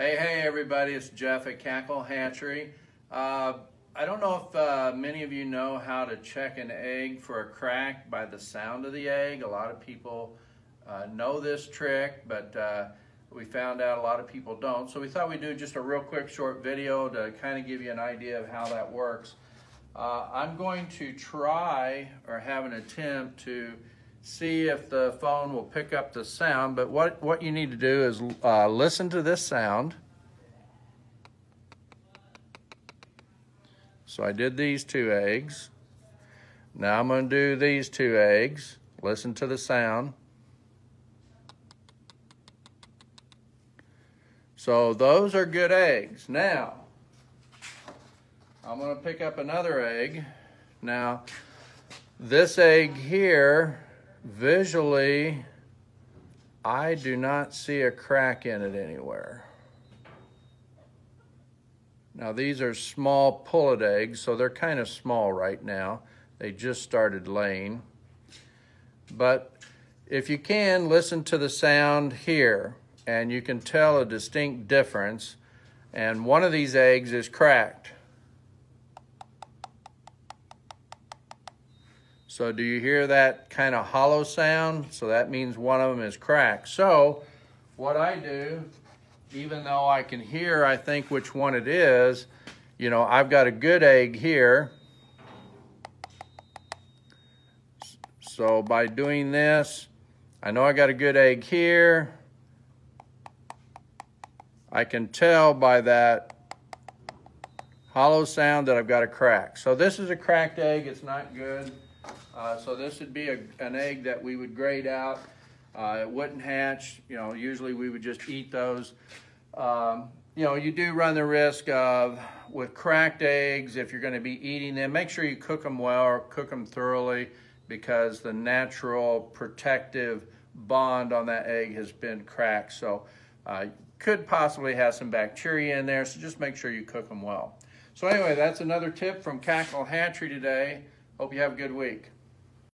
Hey, hey, everybody, it's Jeff at Cackle Hatchery. Uh, I don't know if uh, many of you know how to check an egg for a crack by the sound of the egg. A lot of people uh, know this trick, but uh, we found out a lot of people don't. So we thought we'd do just a real quick short video to kind of give you an idea of how that works. Uh, I'm going to try or have an attempt to see if the phone will pick up the sound, but what, what you need to do is uh, listen to this sound. So I did these two eggs. Now I'm going to do these two eggs. Listen to the sound. So those are good eggs. Now, I'm going to pick up another egg. Now, this egg here Visually, I do not see a crack in it anywhere. Now these are small pullet eggs, so they're kind of small right now. They just started laying. But if you can, listen to the sound here, and you can tell a distinct difference. And one of these eggs is cracked. So do you hear that kind of hollow sound? So that means one of them is cracked. So what I do, even though I can hear, I think which one it is, you know, I've got a good egg here. So by doing this, I know I got a good egg here. I can tell by that hollow sound that I've got a crack. So this is a cracked egg, it's not good. Uh, so this would be a, an egg that we would grade out. Uh, it wouldn't hatch. You know, usually we would just eat those. Um, you know, you do run the risk of, with cracked eggs, if you're going to be eating them, make sure you cook them well or cook them thoroughly because the natural protective bond on that egg has been cracked. So uh, could possibly have some bacteria in there, so just make sure you cook them well. So anyway, that's another tip from Cackle Hatchery today. Hope you have a good week.